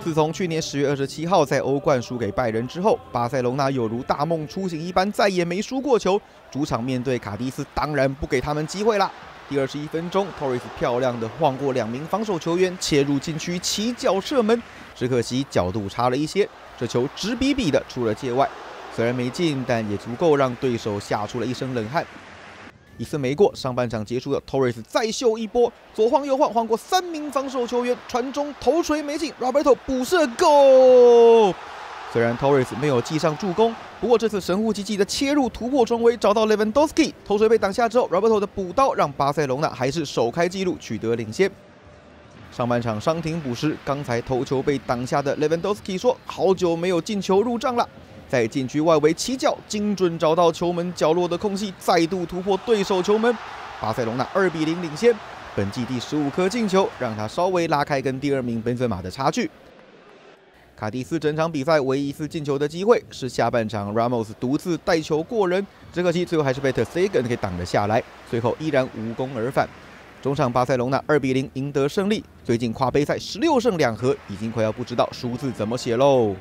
自从去年十月二十七号在欧冠输给拜仁之后，巴塞隆纳有如大梦初醒一般，再也没输过球。主场面对卡迪斯，当然不给他们机会啦。第二十一分钟，Torres 漂亮的晃过两名防守球员，切入禁区，起脚射门。只可惜角度差了一些，这球直逼逼的出了界外。虽然没进，但也足够让对手吓出了一身冷汗。一次没过，上半场结束了，Torres 再秀一波，左晃右晃，晃过三名防守球员，传中头锤没进，Roberto 补射 Go。虽然 Torres 没有记上助攻，不过这次神乎其技的切入突破中围，找到 Lewandowski，头锤被挡下之后，Roberto 的补刀让巴塞隆纳还是首开纪录，取得领先。上半场伤停补时，刚才头球被挡下的 Lewandowski 说：“好久没有进球入账了。”在禁区外围起脚，精准找到球门角落的空隙，再度突破对手球门。巴塞隆纳二比零领先，本季第十五颗进球，让他稍微拉开跟第二名本泽马的差距。卡蒂斯整场比赛唯一一次进球的机会是下半场 Ramos 独自带球过人，只可惜最后还是被 t e s e g a n 给挡了下来，最后依然无功而返。中场巴塞隆纳二比零赢得胜利，最近跨杯赛十六胜两和，已经快要不知道数字怎么写喽。